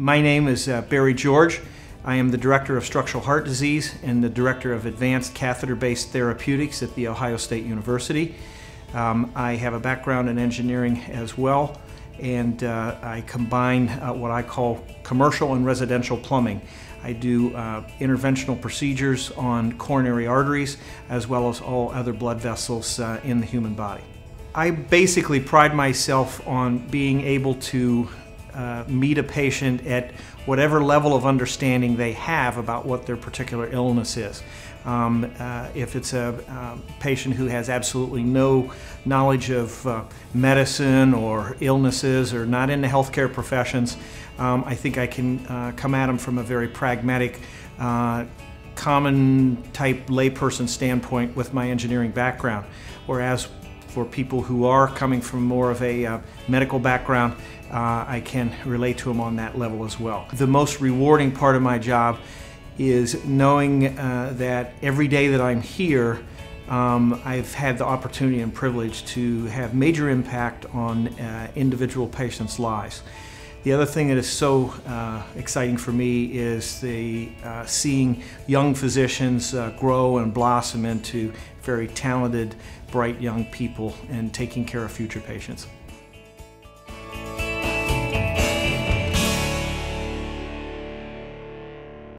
My name is uh, Barry George. I am the Director of Structural Heart Disease and the Director of Advanced Catheter-Based Therapeutics at The Ohio State University. Um, I have a background in engineering as well, and uh, I combine uh, what I call commercial and residential plumbing. I do uh, interventional procedures on coronary arteries as well as all other blood vessels uh, in the human body. I basically pride myself on being able to uh, meet a patient at whatever level of understanding they have about what their particular illness is. Um, uh, if it's a uh, patient who has absolutely no knowledge of uh, medicine or illnesses or not in the healthcare professions, um, I think I can uh, come at them from a very pragmatic, uh, common type layperson standpoint with my engineering background. Whereas for people who are coming from more of a uh, medical background, uh, I can relate to them on that level as well. The most rewarding part of my job is knowing uh, that every day that I'm here, um, I've had the opportunity and privilege to have major impact on uh, individual patients' lives. The other thing that is so uh, exciting for me is the uh, seeing young physicians uh, grow and blossom into very talented, bright young people and taking care of future patients.